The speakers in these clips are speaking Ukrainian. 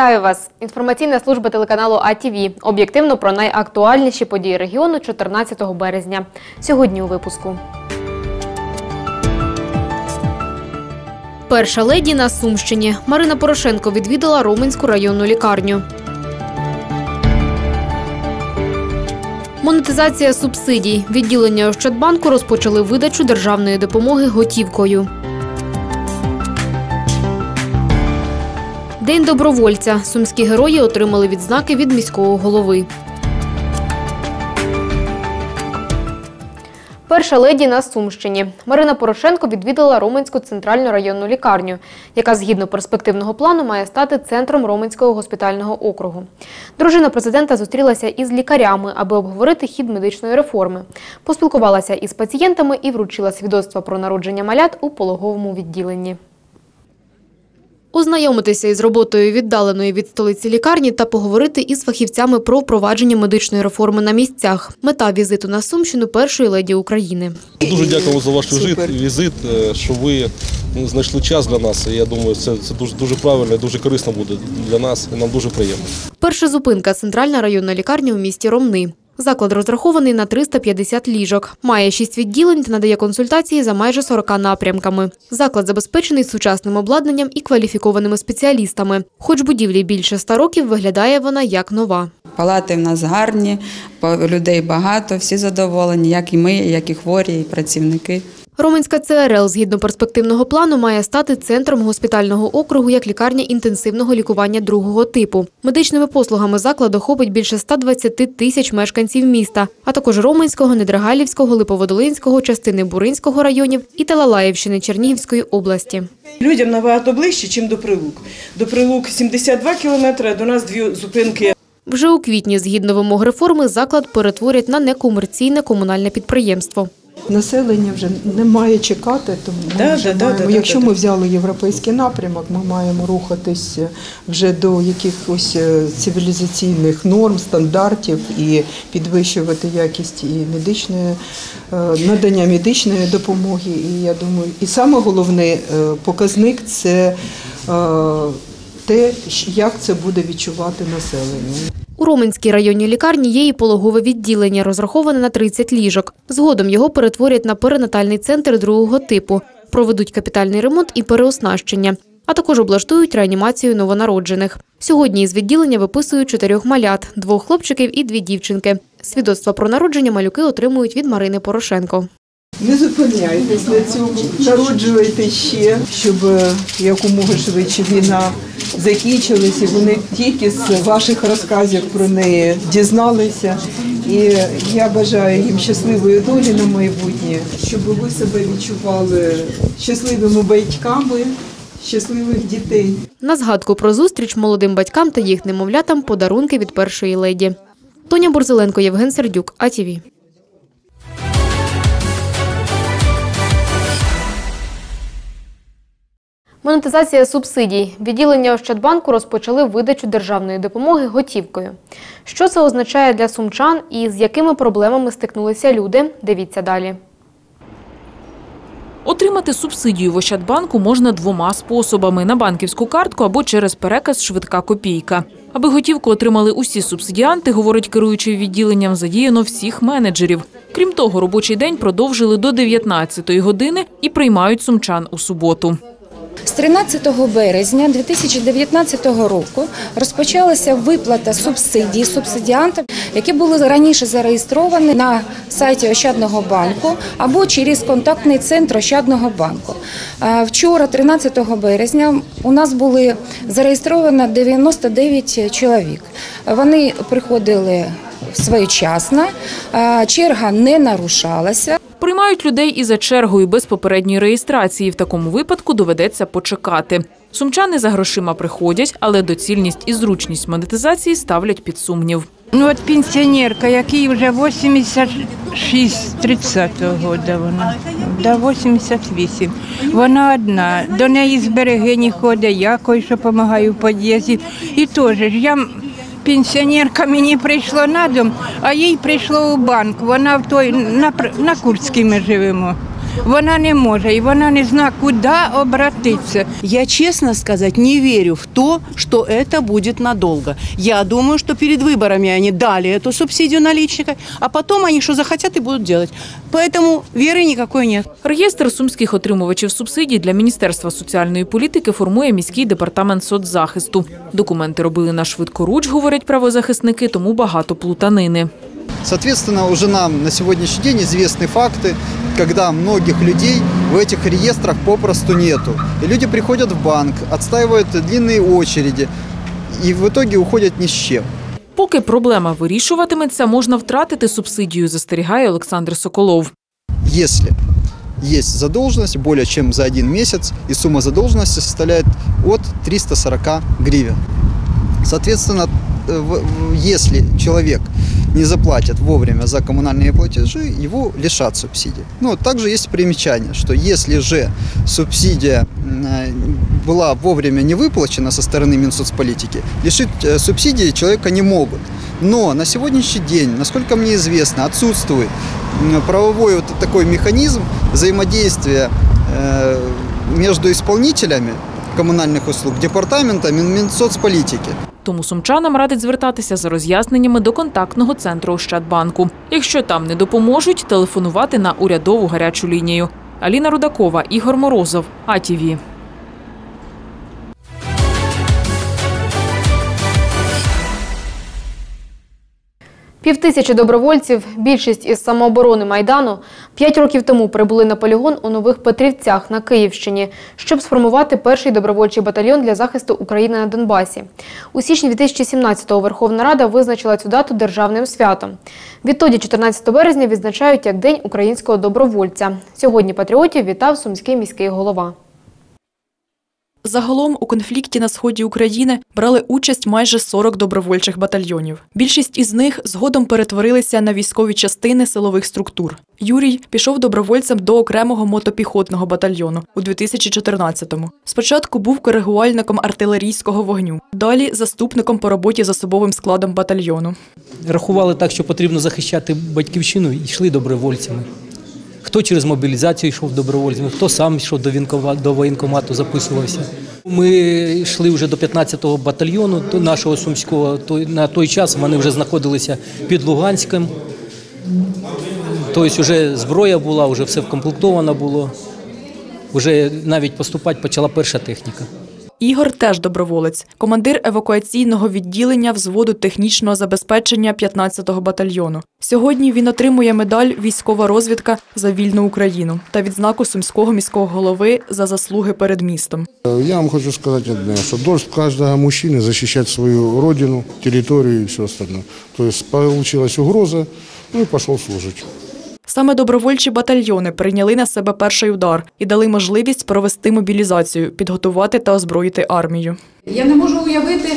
Вітаю вас! Інформаційна служба телеканалу АТВ. Об'єктивно про найактуальніші події регіону 14 березня. Сьогодні у випуску. Перша леді на Сумщині. Марина Порошенко відвідала Роменську районну лікарню. Монетизація субсидій. Відділення Ощадбанку розпочали видачу державної допомоги готівкою. День добровольця. Сумські герої отримали відзнаки від міського голови. Перша леді на Сумщині. Марина Порошенко відвідала Роменську центральну районну лікарню, яка згідно перспективного плану має стати центром Роменського госпітального округу. Дружина президента зустрілася із лікарями, аби обговорити хід медичної реформи. Поспілкувалася із пацієнтами і вручила свідоцтво про народження малят у пологовому відділенні. Ознайомитися із роботою віддаленої від столиці лікарні та поговорити із фахівцями про впровадження медичної реформи на місцях. Мета візиту на Сумщину першої леді України. Дуже дякуємо за ваш візит, візит, е, що ви ну, знайшли час для нас. Я думаю, це, це дуже, дуже правильно і дуже корисно буде для нас. І нам дуже приємно. Перша зупинка центральна районна лікарня у місті Ромни. Заклад розрахований на 350 ліжок, має 6 відділень та надає консультації за майже 40 напрямками. Заклад забезпечений сучасним обладнанням і кваліфікованими спеціалістами. Хоч будівлі більше 100 років, виглядає вона як нова. Палати в нас гарні, людей багато, всі задоволені, як і ми, як і хворі, і працівники. Роменська ЦРЛ згідно перспективного плану має стати центром госпітального округу як лікарня інтенсивного лікування другого типу. Медичними послугами заклад охопить більше 120 тисяч мешканців міста, а також Роменського, Недрагалівського, Липоводолинського, частини Буринського районів і Талалаївщини Чернігівської області. Людям набагато ближче, ніж до Прилук. До Прилук 72 кілометри, а до нас дві зупинки Вже у квітні, згідно вимог реформи, заклад перетворять на некомерційне комунальне підприємство. Населення вже не має чекати, тому ми Да, вже да, да, маємо, да, якщо да, ми да. взяли європейський напрямок, ми маємо рухатись вже до якихось е, цивілізаційних норм, стандартів і підвищувати якість і медичної е, надання медичної допомоги. І я думаю, і саме головний е, показник це е, те, як це буде відчувати населення. У Роменській районній лікарні є і пологове відділення, розраховане на 30 ліжок. Згодом його перетворять на перинатальний центр другого типу, проведуть капітальний ремонт і переоснащення, а також облаштують реанімацію новонароджених. Сьогодні із відділення виписують чотирьох малят – двох хлопчиків і дві дівчинки. Свідоцтва про народження малюки отримують від Марини Порошенко. Не зупиняйтесь на цьому, народжуйте ще, щоб е, якомога швидше війна закінчилась, і вони тільки з ваших розказів про неї дізналися. І я бажаю їм щасливої долі на майбутнє, щоб ви себе відчували щасливими батьками, щасливих дітей. На згадку про зустріч молодим батькам та їх немовлятам подарунки від першої леді. Тоня Борзеленко, Євген Сердюк, АТВ. Монетизація субсидій. Відділення Ощадбанку розпочали видачу державної допомоги готівкою. Що це означає для сумчан і з якими проблемами стикнулися люди? Дивіться далі. Отримати субсидію в Ощадбанку можна двома способами – на банківську картку або через переказ «Швидка копійка». Аби готівку отримали усі субсидіанти, говорить керуючий відділенням, задіяно всіх менеджерів. Крім того, робочий день продовжили до 19-ї години і приймають сумчан у суботу. З 13 березня 2019 року розпочалася виплата субсидій субсидіантам, які були раніше зареєстровані на сайті Ощадного банку або через контактний центр Ощадного банку. Вчора, 13 березня, у нас були зареєстровано 99 чоловік. Вони приходили своєчасно, черга не нарушалася. Приймають людей і за чергою без попередньої реєстрації. В такому випадку доведеться почекати. Сумчани за грошима приходять, але доцільність і зручність монетизації ставлять під сумнів. Ну от пенсіонерка, якій вже 86 30-го року вона, до 88. Вона одна, до неї з берегині ходить, я кое що допомагаю в під'їзді. І теж я пенсіонерка мені прийшло на дом, а їй прийшло у банк. Вона в той на, на Курській ми живемо вона не може і вона не знає, куди обратитися. Я, честно сказать, не верю в то, что это будет надолго. Я думаю, что перед выборами они дали эту субсидию наличника, а потом они что захотят и будут делать. Поэтому веры никакой нет. Реєстр сумських отримувачів субсидій для Міністерства соціальної політики формує міський департамент соцзахисту. Документи робили на швидкоруч, говорять правозахисники, тому багато плутанини. Соответственно, уже нам на сегодняшний день известны факты, когда многих людей в этих реестрах попросту нету. И люди приходят в банк, отстаивают длинные очереди и в итоге уходят ни с чем. Поки проблема вирішуватиметься, можна втратити субсидію, застерігає Олександр Соколов. Если есть задолженность более чем за один месяц, и сумма задолженности составляет от 340 гривен. Соответственно, э, в- в- если человек не заплатит вовремя за коммунальные платежи, его лишат субсидий. Ну, также есть примечание, что если же субсидия э, была вовремя не выплачена со стороны Минсоцполитики, лишить э, субсидии человека не могут. Но на сегодняшний день, насколько мне известно, отсутствует правовой вот такой механизм взаимодействия э, между исполнителями коммунальных услуг, департамента Мінсоцполітики. Тому сумчанам радить звертатися за роз'ясненнями до контактного центру Ощадбанку. Якщо там не допоможуть, телефонувати на урядову гарячу лінію. Аліна Рудакова, Ігор Морозов, АТВ. Півтисячі добровольців, більшість із самооборони Майдану, п'ять років тому прибули на полігон у Нових Петрівцях на Київщині, щоб сформувати перший добровольчий батальйон для захисту України на Донбасі. У січні 2017-го Верховна Рада визначила цю дату державним святом. Відтоді, 14 березня, відзначають як День українського добровольця. Сьогодні патріотів вітав сумський міський голова. Загалом у конфлікті на сході України брали участь майже 40 добровольчих батальйонів. Більшість із них згодом перетворилися на військові частини силових структур. Юрій пішов добровольцем до окремого мотопіхотного батальйону у 2014-му. Спочатку був коригувальником артилерійського вогню, далі заступником по роботі з особовим складом батальйону. Рахували так, що потрібно захищати батьківщину, йшли добровольцями. Хто через мобілізацію йшов добровольцями, хто сам йшов до вінкова- до воєнкомату, записувався. Ми йшли вже до 15-го батальйону до нашого сумського. На той час вони вже знаходилися під Луганськом. Тобто вже зброя була, вже все вкомплектовано було. Вже навіть поступати почала перша техніка. Ігор теж доброволець, командир евакуаційного відділення взводу технічного забезпечення 15-го батальйону. Сьогодні він отримує медаль Військова розвідка за вільну Україну та відзнаку сумського міського голови за заслуги перед містом. Я вам хочу сказать одно, что должен каждого мужчины защищать свою родину, территорию и все остальное. То есть получилась угроза, ну и пошел служить. Саме добровольчі батальйони прийняли на себе перший удар і дали можливість провести мобілізацію, підготувати та озброїти армію. Я не можу уявити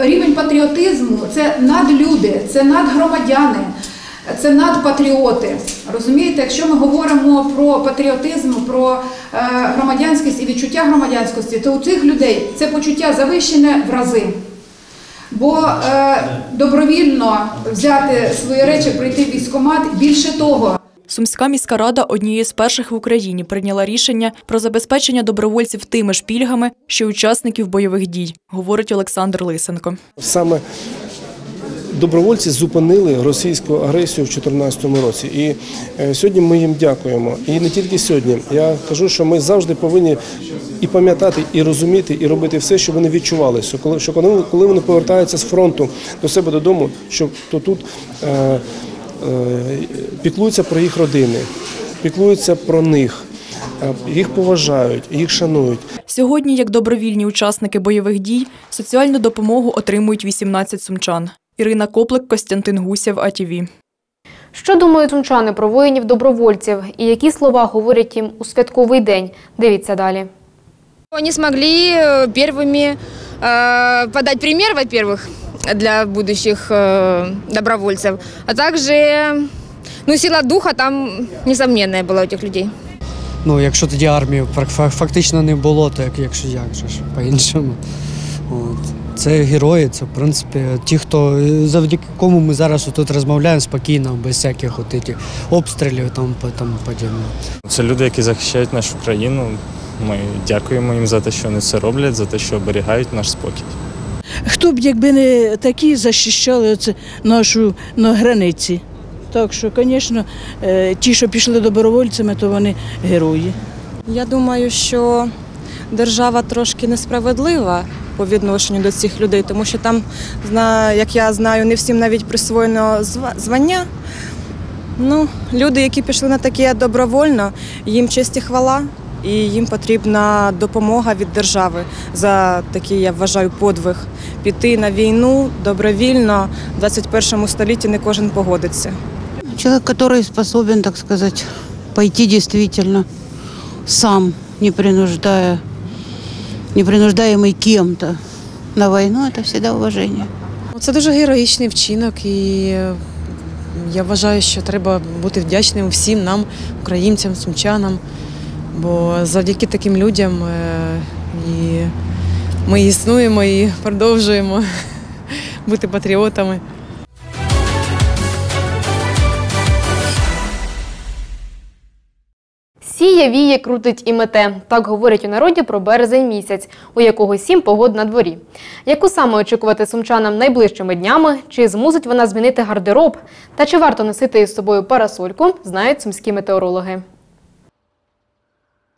рівень патріотизму. Це надлюди, це надгромадяни, це надпатріоти. Розумієте, якщо ми говоримо про патріотизм, про е, громадянськість і відчуття громадянськості, то у цих людей це почуття завищене в рази. Бо е, добровільно взяти свої речі, прийти в військкомат, більше того, Сумська міська рада однією з перших в Україні прийняла рішення про забезпечення добровольців тими ж пільгами, що й учасників бойових дій, говорить Олександр Лисенко. Саме добровольці зупинили російську агресію в 2014 році. І е, сьогодні ми їм дякуємо. І не тільки сьогодні. Я кажу, що ми завжди повинні і пам'ятати, і розуміти, і робити все, щоб вони відчували, що коли, коли, вони повертаються з фронту до себе додому, що то тут е, е, піклуються про їх родини, піклуються про них, їх поважають, їх шанують. Сьогодні, як добровільні учасники бойових дій, соціальну допомогу отримують 18 сумчан. Ірина Коплик, Костянтин Гусєв, АТВ. Що думають сумчани про воїнів-добровольців і які слова говорять їм у святковий день? Дивіться далі. Они смогли э, первыми э, подать пример, во-первых, для будущих э, добровольцев, а также ну, сила духа там несомненная была у этих людей. Ну, якщо тоді армії фак- фактично не було, то як, якщо як же ж по-іншому. Це герої, це в принципі ті, хто завдяки кому ми зараз тут розмовляємо спокійно, без всяких от обстрілів і тому, тому подібне. Це люди, які захищають нашу країну. Ми дякуємо їм за те, що вони це роблять, за те, що оберігають наш спокій. Хто б якби не такі захищали оце нашу на границі. Так що, звісно, е, ті, що пішли добровольцями, то вони герої. Я думаю, що держава трошки несправедлива по відношенню до цих людей, тому що там, як я знаю, не всім навіть присвоєно звання. Ну, люди, які пішли на таке добровольно, їм честь і хвала, і їм потрібна допомога від держави за такий, я вважаю, подвиг. Піти на війну добровільно в 21 столітті не кожен погодиться. Человек, который способен, так сказать, пойти действительно сам, не принуждая, не принуждаемый кем-то на войну, это всегда уважение. Це дуже героїчний вчинок, і я вважаю, що треба бути вдячним всім нам, українцям, сумчанам, бо завдяки таким людям е, і ми існуємо і продовжуємо бути патріотами. Сіє, віє, крутить і мете. Так говорять у народі про березень місяць, у якого сім погод на дворі. Яку саме очікувати сумчанам найближчими днями? Чи змусить вона змінити гардероб? Та чи варто носити із собою парасольку, знають сумські метеорологи.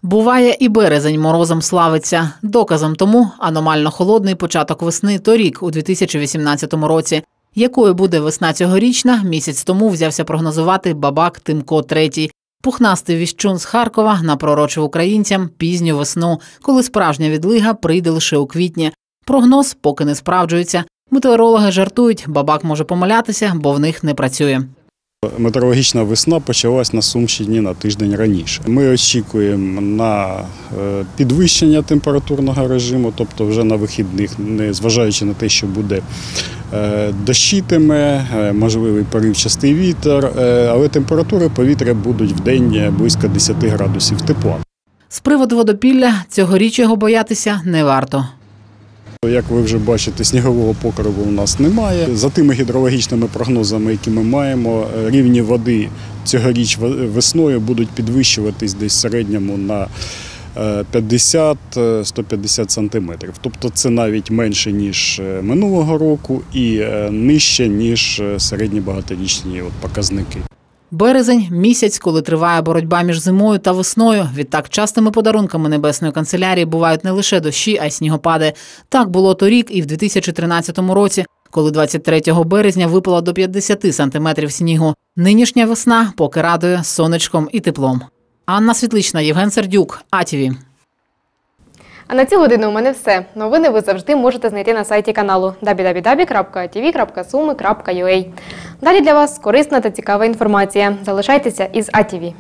Буває і березень морозом славиться. Доказом тому аномально холодний початок весни торік, у 2018 році. Якою буде весна цьогорічна, місяць тому взявся прогнозувати бабак Тимко Третій. Пухнастий віщун з Харкова напророчив українцям пізню весну, коли справжня відлига прийде лише у квітні. Прогноз поки не справджується. Метеорологи жартують, бабак може помилятися, бо в них не працює. Метеорологічна весна почалась на Сумщині на тиждень раніше. Ми очікуємо на е, підвищення температурного режиму, тобто вже на вихідних, незважаючи на те, що буде дощитиме, е, можливий поривчастий вітер, е, але температури повітря будуть в день близько 10 градусів тепла. З приводу водопілля цьогоріч його боятися не варто. Як ви вже бачите, снігового покриву у нас немає. За тими гідрологічними прогнозами, які ми маємо, е, рівні води цьогоріч весною будуть підвищуватись десь в середньому на е, 50-150 сантиметрів. Тобто це навіть менше, ніж е, минулого року і е, нижче, ніж е, середні багаторічні показники. Березень місяць, коли триває боротьба між зимою та весною. Відтак частими подарунками небесної канцелярії бувають не лише дощі, а й снігопади. Так було торік і в 2013 році, коли 23 березня випало до 50 сантиметрів снігу. Нинішня весна поки радує сонечком і теплом. Анна Світлична, Євген Сердюк, АТВ. А на цю годину у мене все. Новини ви завжди можете знайти на сайті каналу www.atv.sumy.ua. Далі для вас корисна та цікава інформація. Залишайтеся із АТВ.